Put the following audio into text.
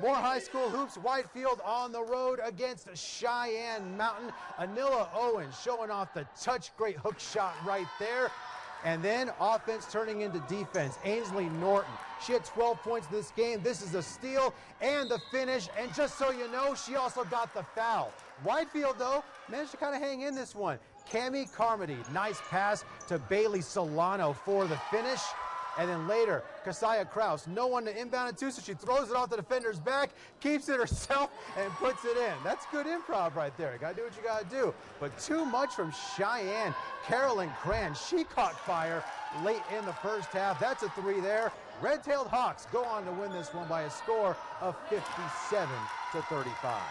More high school hoops. Widefield on the road against Cheyenne Mountain. Anilla Owens showing off the touch. Great hook shot right there. And then offense turning into defense. Ainsley Norton. She had 12 points in this game. This is a steal and the finish. And just so you know, she also got the foul. Widefield, though, managed to kind of hang in this one. Cami Carmody, nice pass to Bailey Solano for the finish. And then later, Kasaya Kraus, no one to inbound it to, so she throws it off the defender's back, keeps it herself, and puts it in. That's good improv right there. You gotta do what you gotta do. But too much from Cheyenne. Carolyn Cran, she caught fire late in the first half. That's a three there. Red-tailed Hawks go on to win this one by a score of 57 to 35.